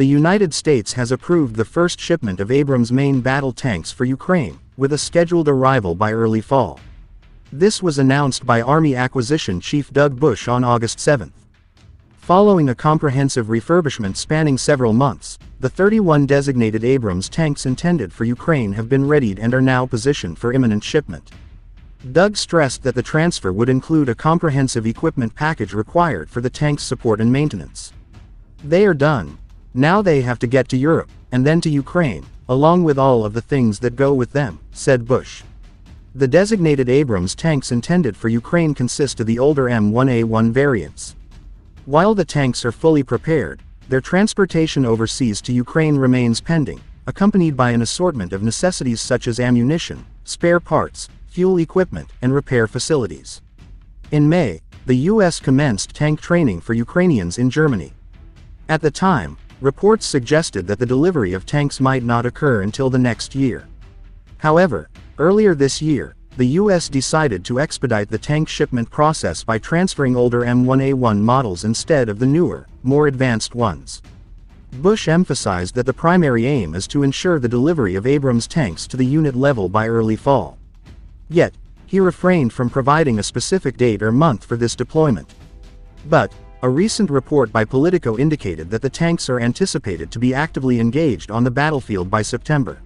the United States has approved the first shipment of Abrams main battle tanks for Ukraine, with a scheduled arrival by early fall. This was announced by Army Acquisition Chief Doug Bush on August 7. Following a comprehensive refurbishment spanning several months, the 31 designated Abrams tanks intended for Ukraine have been readied and are now positioned for imminent shipment. Doug stressed that the transfer would include a comprehensive equipment package required for the tank's support and maintenance. They are done. Now they have to get to Europe, and then to Ukraine, along with all of the things that go with them, said Bush. The designated Abrams tanks intended for Ukraine consist of the older M1A1 variants. While the tanks are fully prepared, their transportation overseas to Ukraine remains pending, accompanied by an assortment of necessities such as ammunition, spare parts, fuel equipment, and repair facilities. In May, the U.S. commenced tank training for Ukrainians in Germany. At the time, reports suggested that the delivery of tanks might not occur until the next year. However, earlier this year, the U.S. decided to expedite the tank shipment process by transferring older M1A1 models instead of the newer, more advanced ones. Bush emphasized that the primary aim is to ensure the delivery of Abrams tanks to the unit level by early fall. Yet, he refrained from providing a specific date or month for this deployment. But, a recent report by Politico indicated that the tanks are anticipated to be actively engaged on the battlefield by September.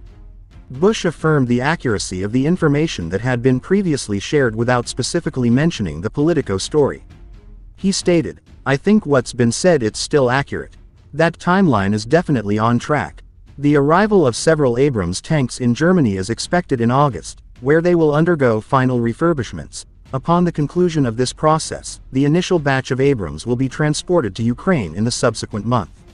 Bush affirmed the accuracy of the information that had been previously shared without specifically mentioning the Politico story. He stated, I think what's been said it's still accurate. That timeline is definitely on track. The arrival of several Abrams tanks in Germany is expected in August, where they will undergo final refurbishments. Upon the conclusion of this process, the initial batch of Abrams will be transported to Ukraine in the subsequent month.